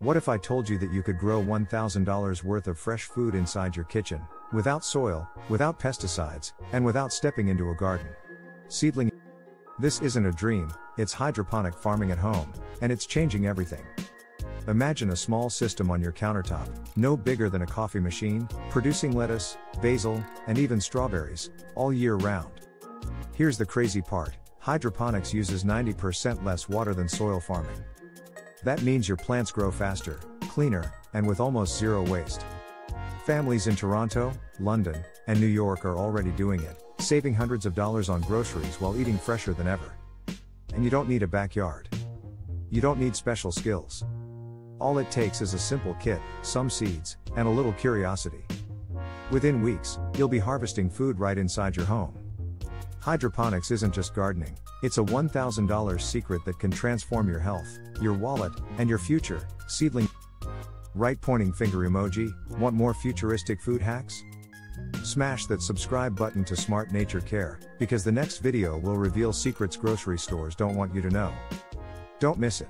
What if I told you that you could grow $1,000 worth of fresh food inside your kitchen, without soil, without pesticides, and without stepping into a garden? Seedling. This isn't a dream, it's hydroponic farming at home, and it's changing everything. Imagine a small system on your countertop, no bigger than a coffee machine, producing lettuce, basil, and even strawberries, all year round. Here's the crazy part hydroponics uses 90% less water than soil farming. That means your plants grow faster, cleaner, and with almost zero waste. Families in Toronto, London, and New York are already doing it, saving hundreds of dollars on groceries while eating fresher than ever. And you don't need a backyard. You don't need special skills. All it takes is a simple kit, some seeds, and a little curiosity. Within weeks, you'll be harvesting food right inside your home. Hydroponics isn't just gardening, it's a $1,000 secret that can transform your health, your wallet, and your future. Seedling. Right pointing finger emoji, want more futuristic food hacks? Smash that subscribe button to Smart Nature Care, because the next video will reveal secrets grocery stores don't want you to know. Don't miss it.